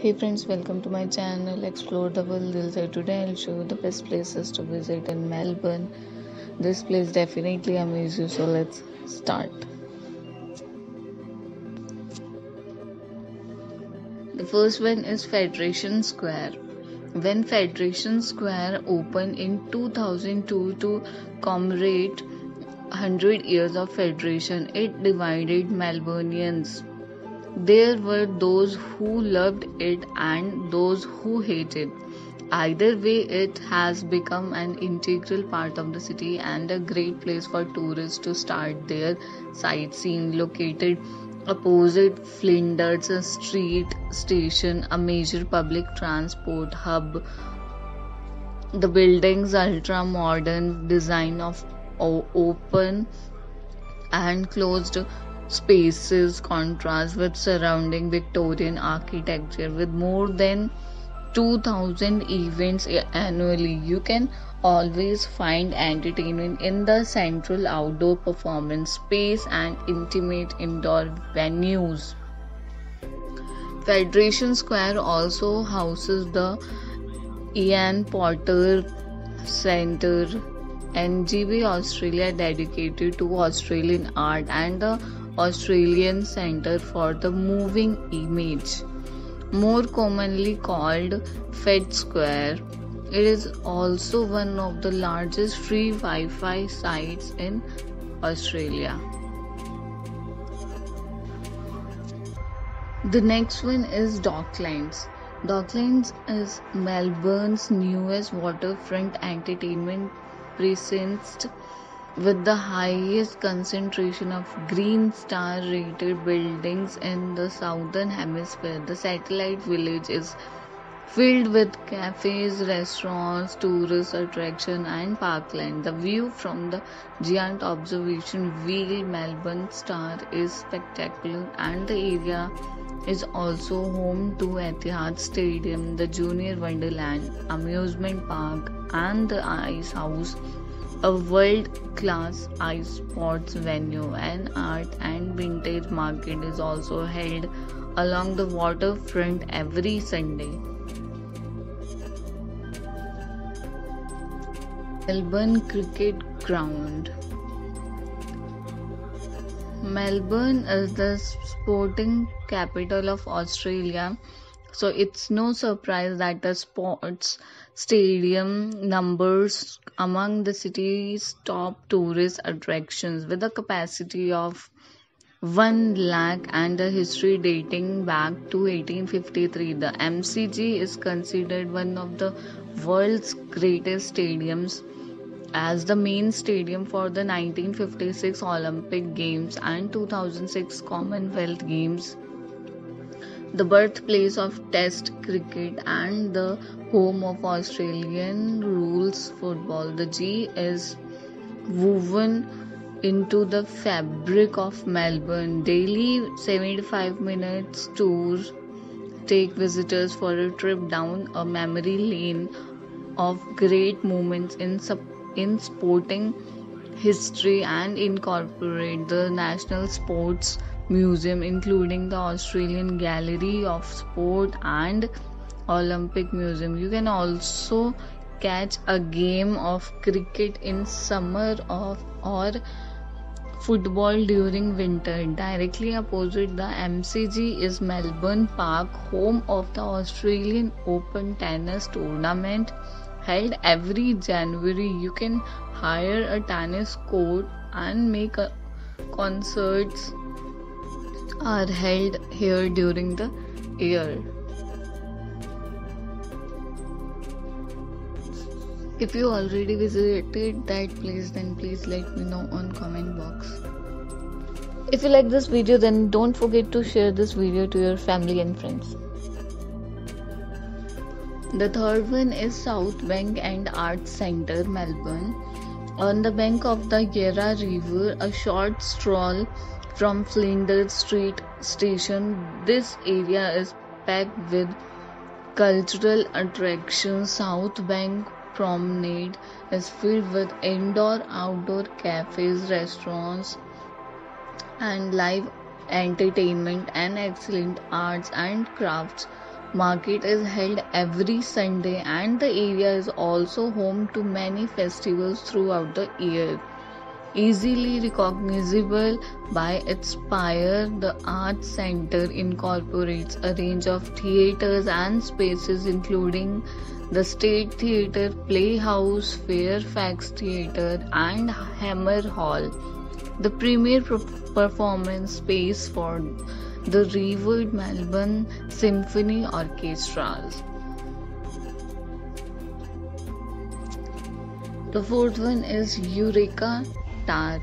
Hey friends, welcome to my channel Explore the World Dil Se. Today I'll show you the best places to visit in Melbourne. This place definitely amazes you, so let's start. The first one is Federation Square. When Federation Square opened in 2002 to commemorate 100 years of Federation, it divided Melburnians. There were those who loved it and those who hated. Either way, it has become an integral part of the city and a great place for tourists to start their sightseeing. Located opposite Flinders Street Station, a major public transport hub, the building's ultra modern design of open and closed spaces contrast with surrounding Victorian architecture with more than 2000 events annually. You can always find entertainment in the central outdoor performance space and intimate indoor venues. Federation Square also houses the Ian Potter Centre NGV Australia dedicated to Australian art and the Australian Centre for the Moving Image, more commonly called Fed Square. It is also one of the largest free Wi Fi sites in Australia. The next one is Docklands. Docklands is Melbourne's newest waterfront entertainment precinct with the highest concentration of green star rated buildings in the southern hemisphere. The satellite village is filled with cafes, restaurants, tourist attraction and parkland. The view from the giant observation wheel Melbourne Star is spectacular and the area is also home to Etihad Stadium, the Junior Wonderland amusement park and the Ice House a world-class ice sports venue. An art and vintage market is also held along the waterfront every Sunday. Melbourne Cricket Ground Melbourne is the sporting capital of Australia so it's no surprise that the sports stadium numbers among the city's top tourist attractions with a capacity of 1 lakh and a history dating back to 1853. The MCG is considered one of the world's greatest stadiums as the main stadium for the 1956 Olympic Games and 2006 Commonwealth Games the birthplace of Test cricket and the home of Australian rules football. The G is woven into the fabric of Melbourne. Daily 75 minutes tours take visitors for a trip down a memory lane of great moments in, in sporting history and incorporate the national sports museum including the Australian Gallery of Sport and Olympic Museum. You can also catch a game of cricket in summer of, or football during winter. Directly opposite the MCG is Melbourne Park, home of the Australian Open tennis tournament held every January. You can hire a tennis court and make concerts are held here during the year. If you already visited that place, then please let me know on comment box. If you like this video, then don't forget to share this video to your family and friends. The third one is South Bank and Arts Centre, Melbourne. On the bank of the Yarra River, a short stroll from Flinders Street Station. This area is packed with cultural attractions. South Bank Promenade is filled with indoor outdoor cafes, restaurants, and live entertainment and excellent arts and crafts market is held every Sunday, and the area is also home to many festivals throughout the year. Easily recognizable by its spire, the Arts Center incorporates a range of theaters and spaces including the State Theatre, Playhouse, Fairfax Theatre, and Hamer Hall, the premier performance space for the revered Melbourne Symphony Orchestras. The fourth one is Eureka Tower.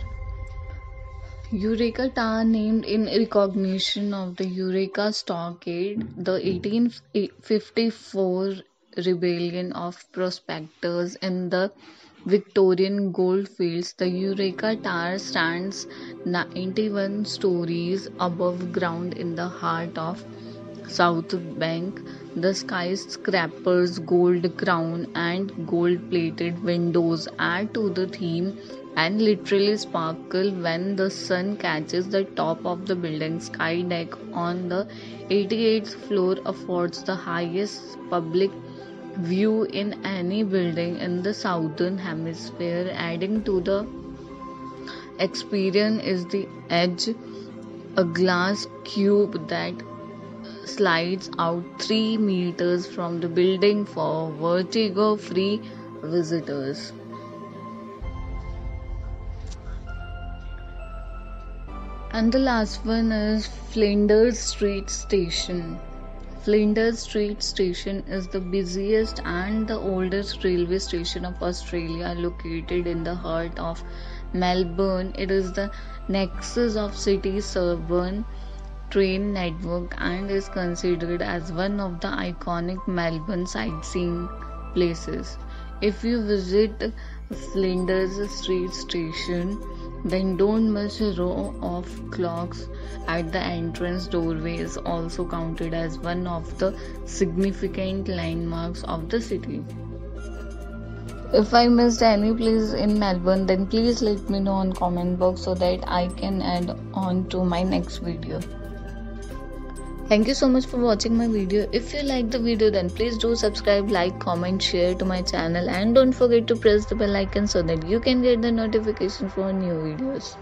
Eureka Tower, named in recognition of the Eureka Stockade, the 1854 rebellion of prospectors in the Victorian goldfields, the Eureka Tower stands 91 stories above ground in the heart of South Bank. The skyscraper's gold crown and gold plated windows add to the theme and literally sparkle when the sun catches the top of the building. Sky deck on the 88th floor affords the highest public view in any building in the southern hemisphere. Adding to the experience is the edge, a glass cube that slides out 3 meters from the building for vertigo free visitors. And the last one is Flinders Street Station. Flinders Street Station is the busiest and the oldest railway station of Australia, located in the heart of Melbourne. It is the nexus of city suburban train network and is considered as one of the iconic Melbourne sightseeing places. If you visit Flinders Street Station, then don't miss a row of clocks at the entrance doorway is also counted as one of the significant landmarks of the city. If I missed any place in Melbourne, then please let me know on comment box so that I can add on to my next video. Thank you so much for watching my video. If you like the video then please do subscribe, like, comment, share to my channel and don't forget to press the bell icon so that you can get the notification for new videos.